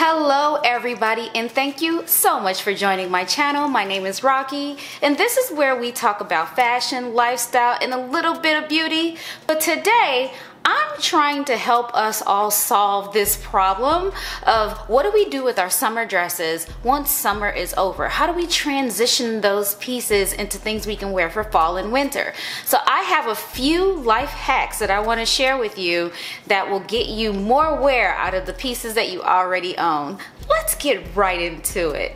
Hello everybody and thank you so much for joining my channel. My name is Rocky and this is where we talk about fashion, lifestyle, and a little bit of beauty. But today I'm trying to help us all solve this problem of what do we do with our summer dresses once summer is over? How do we transition those pieces into things we can wear for fall and winter? So I have a few life hacks that I want to share with you that will get you more wear out of the pieces that you already own. Let's get right into it.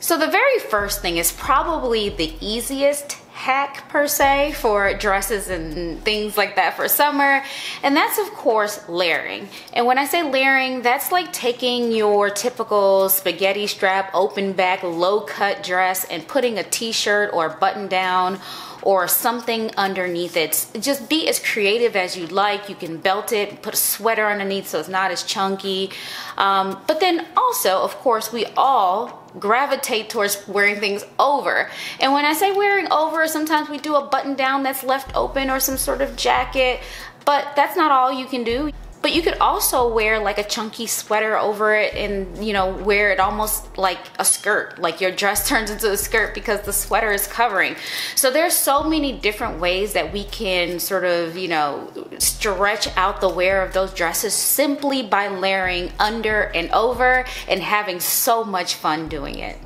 So the very first thing is probably the easiest hack per se for dresses and things like that for summer and that's of course layering and when I say layering that's like taking your typical spaghetti strap open back low cut dress and putting a t-shirt or button down or something underneath it. Just be as creative as you'd like. You can belt it, put a sweater underneath so it's not as chunky. Um, but then also, of course, we all gravitate towards wearing things over. And when I say wearing over, sometimes we do a button down that's left open or some sort of jacket, but that's not all you can do. But you could also wear like a chunky sweater over it and, you know, wear it almost like a skirt. Like your dress turns into a skirt because the sweater is covering. So there's so many different ways that we can sort of, you know, stretch out the wear of those dresses simply by layering under and over and having so much fun doing it.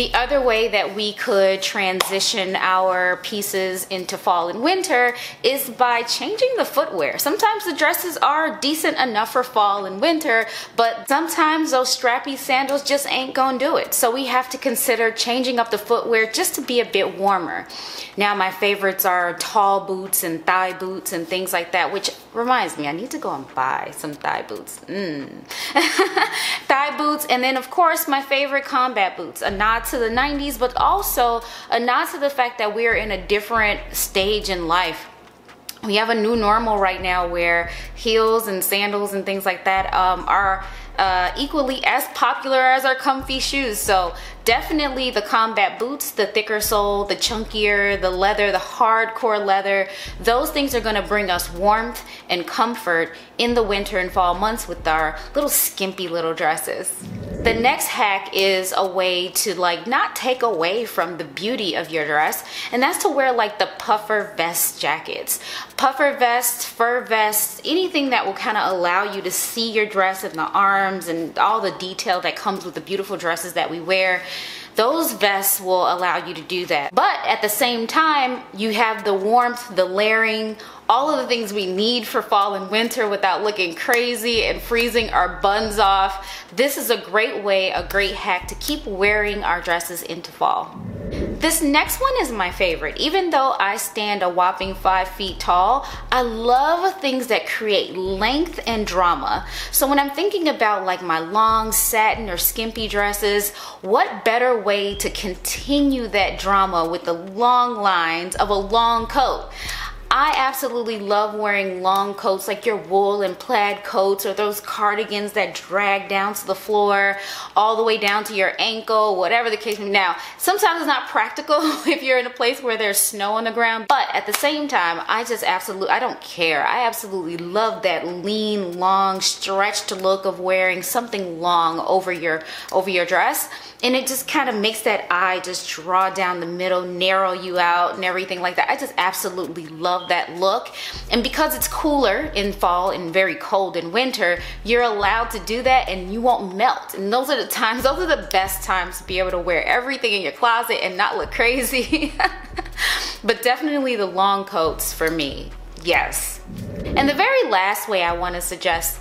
The other way that we could transition our pieces into fall and winter is by changing the footwear. Sometimes the dresses are decent enough for fall and winter, but sometimes those strappy sandals just ain't gonna do it. So we have to consider changing up the footwear just to be a bit warmer. Now my favorites are tall boots and thigh boots and things like that, which reminds me, I need to go and buy some thigh boots. Mm. thigh boots, and then of course my favorite combat boots, a nod to the 90s, but also a nod to the fact that we're in a different stage in life we have a new normal right now where heels and sandals and things like that um, are uh, equally as popular as our comfy shoes. So definitely the combat boots, the thicker sole, the chunkier, the leather, the hardcore leather, those things are gonna bring us warmth and comfort in the winter and fall months with our little skimpy little dresses. The next hack is a way to like not take away from the beauty of your dress and that's to wear like the puffer vest jackets. Puffer vests, fur vests, anything that will kind of allow you to see your dress and the arms and all the detail that comes with the beautiful dresses that we wear those vests will allow you to do that. But at the same time, you have the warmth, the layering, all of the things we need for fall and winter without looking crazy and freezing our buns off. This is a great way, a great hack to keep wearing our dresses into fall. This next one is my favorite. Even though I stand a whopping five feet tall, I love things that create length and drama. So when I'm thinking about like my long satin or skimpy dresses, what better way to continue that drama with the long lines of a long coat? I absolutely love wearing long coats like your wool and plaid coats or those cardigans that drag down to the floor all the way down to your ankle, whatever the case may be. Now, sometimes it's not practical if you're in a place where there's snow on the ground, but at the same time, I just absolutely, I don't care. I absolutely love that lean, long, stretched look of wearing something long over your, over your dress and it just kind of makes that eye just draw down the middle narrow you out and everything like that i just absolutely love that look. And because it's cooler in fall and very cold in winter you're allowed to do that and you won't melt. And those are the times those are the best times to be able to wear everything in your closet and not look crazy. But definitely the long coats for me yes. And the very last way i want to suggest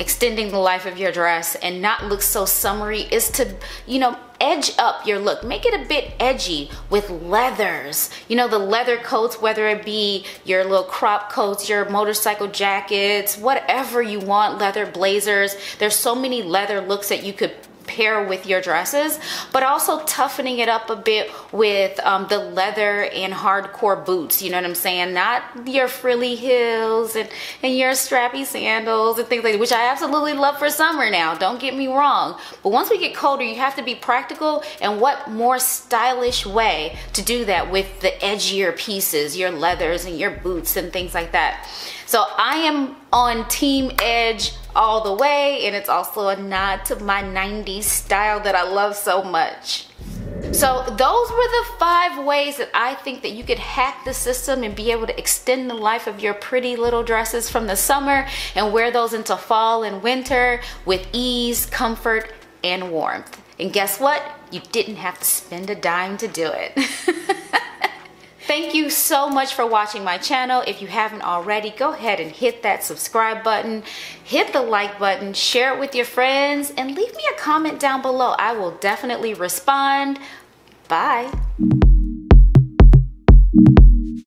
extending the life of your dress and not look so summery is to, you know, edge up your look. Make it a bit edgy with leathers. You know, the leather coats, whether it be your little crop coats, your motorcycle jackets, whatever you want, leather blazers. There's so many leather looks that you could pair with your dresses, but also toughening it up a bit with um, the leather and hardcore boots. You know what I'm saying? Not your frilly heels and, and your strappy sandals and things like that, which I absolutely love for summer now. Don't get me wrong. But once we get colder, you have to be practical. And what more stylish way to do that with the edgier pieces, your leathers and your boots and things like that. So I am on Team Edge all the way, and it's also a nod to my 90s style that I love so much. So those were the five ways that I think that you could hack the system and be able to extend the life of your pretty little dresses from the summer and wear those into fall and winter with ease, comfort, and warmth. And guess what? You didn't have to spend a dime to do it. Thank you so much for watching my channel. If you haven't already, go ahead and hit that subscribe button, hit the like button, share it with your friends, and leave me a comment down below. I will definitely respond. Bye.